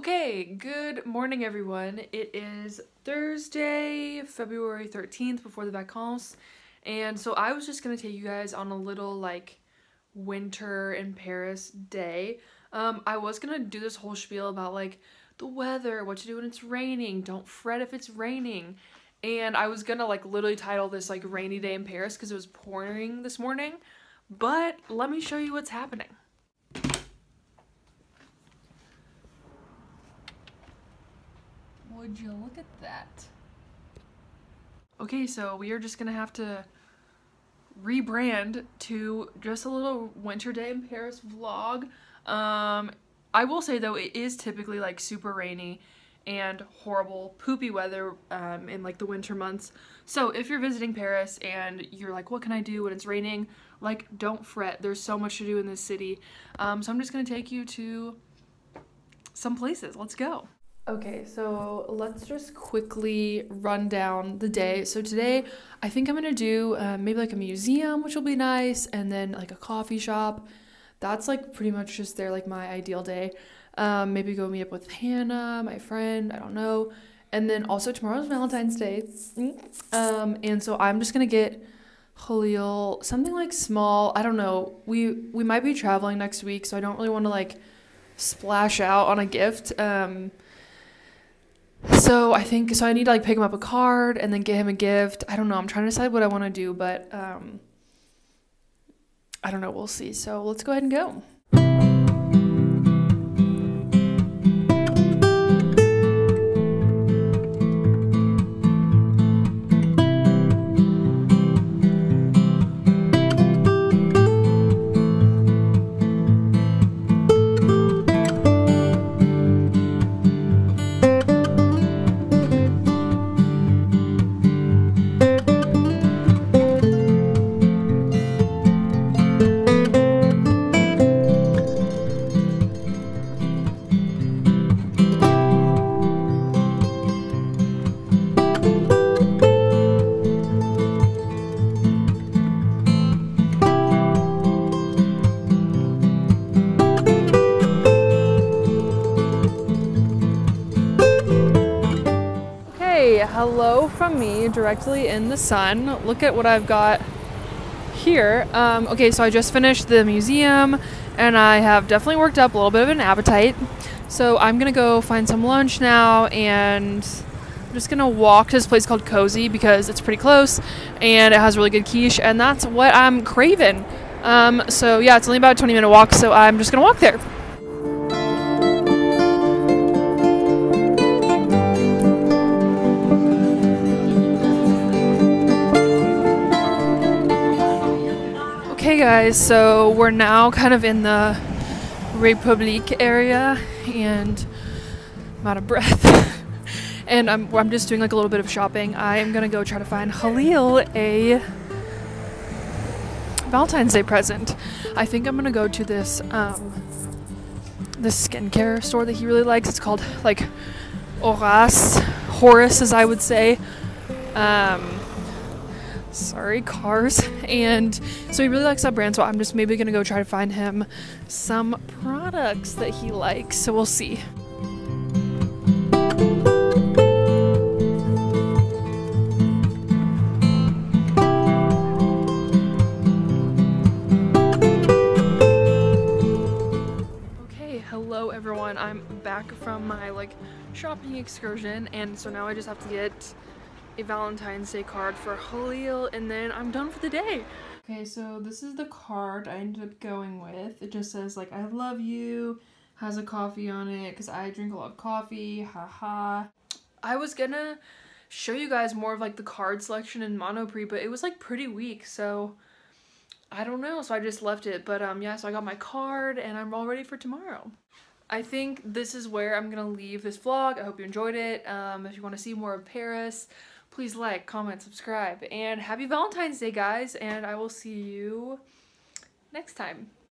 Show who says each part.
Speaker 1: Okay, good morning everyone. It is Thursday, February 13th before the vacances. And so I was just going to take you guys on a little like winter in Paris day. Um, I was going to do this whole spiel about like the weather, what to do when it's raining, don't fret if it's raining. And I was going to like literally title this like rainy day in Paris because it was pouring this morning. But let me show you what's happening. Would you look at that? Okay, so we are just gonna have to rebrand to just a little winter day in Paris vlog. Um, I will say though, it is typically like super rainy and horrible poopy weather um, in like the winter months. So if you're visiting Paris and you're like, what can I do when it's raining? Like, don't fret. There's so much to do in this city. Um, so I'm just gonna take you to some places. Let's go. Okay, so let's just quickly run down the day. So today, I think I'm gonna do uh, maybe like a museum, which will be nice, and then like a coffee shop. That's like pretty much just there, like my ideal day. Um, maybe go meet up with Hannah, my friend. I don't know. And then also tomorrow's Valentine's Day, um, and so I'm just gonna get Khalil something like small. I don't know. We we might be traveling next week, so I don't really want to like splash out on a gift. Um, so I think so I need to like pick him up a card and then get him a gift. I don't know. I'm trying to decide what I want to do, but um I don't know. We'll see. So let's go ahead and go. Hello from me directly in the sun. Look at what I've got here. Um, okay, so I just finished the museum and I have definitely worked up a little bit of an appetite. So I'm gonna go find some lunch now and I'm just gonna walk to this place called Cozy because it's pretty close and it has really good quiche and that's what I'm craving. Um, so yeah, it's only about a 20 minute walk, so I'm just gonna walk there. Guys, so we're now kind of in the Republique area and I'm out of breath. and I'm, I'm just doing like a little bit of shopping. I am gonna go try to find Khalil a Valentine's Day present. I think I'm gonna go to this um, this skincare store that he really likes. It's called like Horace, Horace as I would say. Um, sorry, cars. And so he really likes that brand, so I'm just maybe gonna go try to find him some products that he likes. So we'll see. Okay, hello everyone. I'm back from my like shopping excursion and so now I just have to get a Valentine's Day card for Khalil and then I'm done for the day. Okay, so this is the card I ended up going with. It just says like I love you, has a coffee on it because I drink a lot of coffee, haha. I was gonna show you guys more of like the card selection in Monoprix, but it was like pretty weak, so I don't know, so I just left it. But um yeah, so I got my card and I'm all ready for tomorrow. I think this is where I'm gonna leave this vlog. I hope you enjoyed it. Um, if you want to see more of Paris, please like, comment, subscribe, and happy Valentine's Day, guys, and I will see you next time.